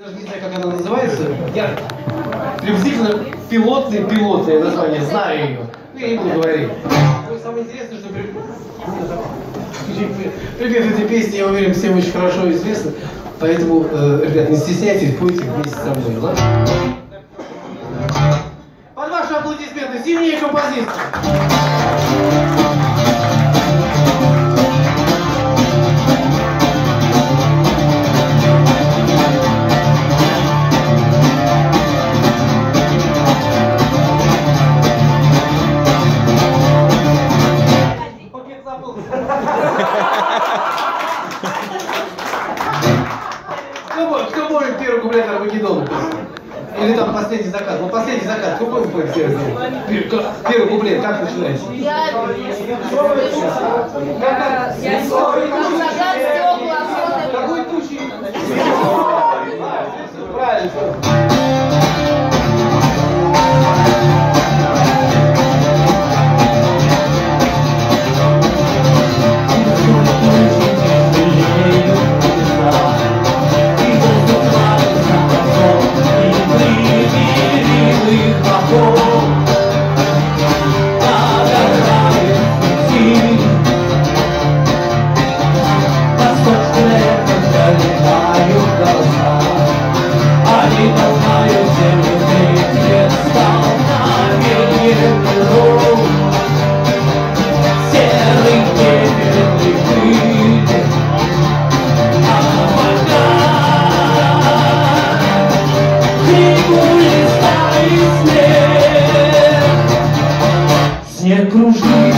Даже не знаю, как она называется. Я приблизительно пилотный пилотное название, знаю ее. Ну, я не буду говорить. Самое интересное, что при- припев этой песни, я уверен, всем очень хорошо известно. Поэтому, э, ребят, не стесняйтесь, пойте вместе со мной, ладно? Под ваши аплодисменты, сильнее композиция. Забыл. Кто, кто может первый куплет Армагеддона? Или там последний закат? Ну, последний закат. Кто помнит какой первый? Пер- ка- Первый куплет, как начинается? Я... Я... Какой тучи? move